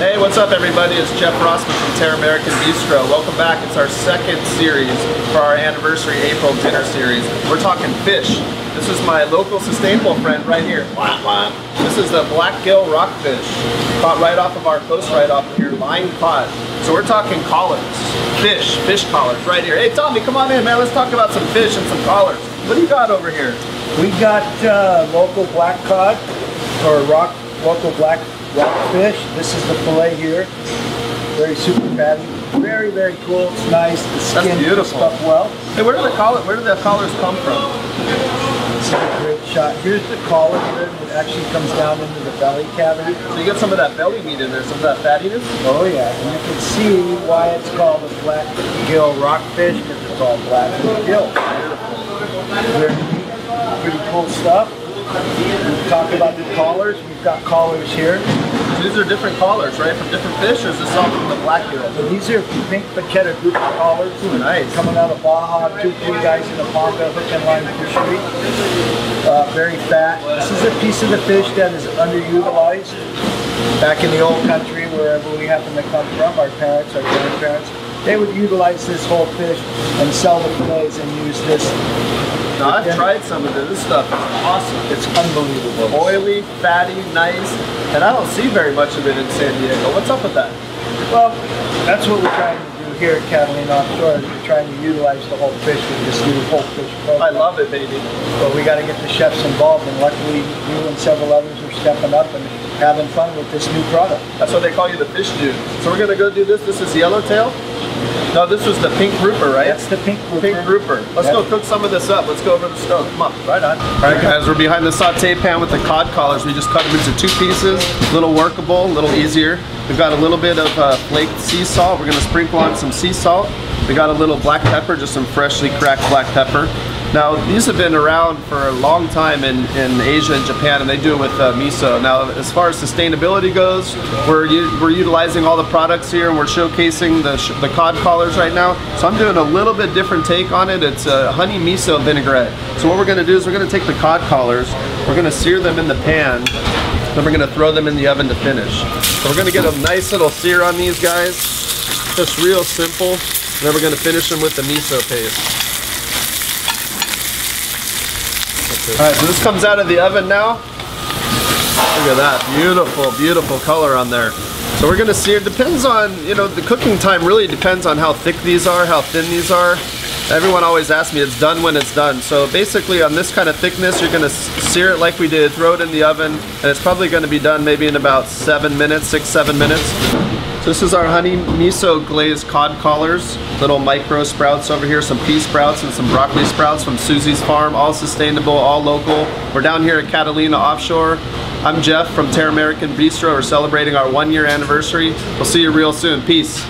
Hey, what's up everybody? It's Jeff Rossman from Terra American Bistro. Welcome back. It's our second series for our anniversary April dinner series. We're talking fish. This is my local sustainable friend right here. This is the blackgill rockfish. Caught right off of our coast right off here, line caught. So we're talking collars. Fish, fish collars right here. Hey Tommy, come on in man. Let's talk about some fish and some collars. What do you got over here? We got uh, local black cod or rock local black rockfish. This is the fillet here. Very super fatty. Very very cool. It's nice. The skin That's beautiful. up well. Hey, where do the collar, where do the collars come from? This is a great shot. Here's the collar here. It actually comes down into the belly cavity. So you got some of that belly meat in there, some of that fattiness? Oh yeah, and you can see why it's called a black gill rockfish because it's all black gill. Very. Pretty cool stuff. We've talked about the collars. We've got collars here. These are different collars, right? From different fish, or is this all from the black gill? So these are pink paqueta group of collars. Ooh, nice. Coming out of Baja, two, three guys in the Ponga hook and line fishery. Uh, very fat. This is a piece of the fish that is underutilized. Back in the old country, wherever we happen to come from, our parents, our grandparents, they would utilize this whole fish and sell the fillets and use this. Now, I've tried some of this. This stuff is awesome. It's unbelievable. Oily, fatty, nice, and I don't see very much of it in San Diego. What's up with that? Well, that's what we're trying to do here at Catalina Offshore. Is we're trying to utilize the whole fish with this new whole fish program. I love it, baby. But we got to get the chefs involved, and luckily you and several others are stepping up and having fun with this new product. That's why they call you the fish dude. So we're gonna go do this. This is yellowtail. No, this was the pink grouper, right? That's the pink grouper. Pink grouper. Let's Yep. go cook some of this up. Let's go over the stove. Come on, right on. All right, guys, we're behind the saute pan with the cod collars. We just cut them into two pieces. A little workable, a little easier. We've got a little bit of uh, flaked sea salt. We're gonna sprinkle on some sea salt. We got a little black pepper, just some freshly cracked black pepper. Now, these have been around for a long time in, in Asia and Japan, and they do it with uh, miso. Now, as far as sustainability goes, we're, we're utilizing all the products here, and we're showcasing the, sh- the cod collars right now. So I'm doing a little bit different take on it. It's a honey miso vinaigrette. So what we're gonna do is we're gonna take the cod collars, we're gonna sear them in the pan, then we're gonna throw them in the oven to finish. So we're gonna get a nice little sear on these guys, just real simple. And then we're gonna finish them with the miso paste. All right, so this comes out of the oven now. Look at that, beautiful, beautiful color on there. So we're gonna sear, depends on, you know, the cooking time really depends on how thick these are, how thin these are. Everyone always asks me, it's done when it's done. So basically on this kind of thickness, you're gonna sear it like we did, throw it in the oven, and it's probably gonna be done maybe in about seven minutes, six, seven minutes. So this is our honey miso glazed cod collars. Little micro sprouts over here, some pea sprouts and some broccoli sprouts from Suzie's Farm, all sustainable, all local. We're down here at Catalina Offshore. I'm Jeff from Terra American Bistro. We're celebrating our one year anniversary. We'll see you real soon. Peace.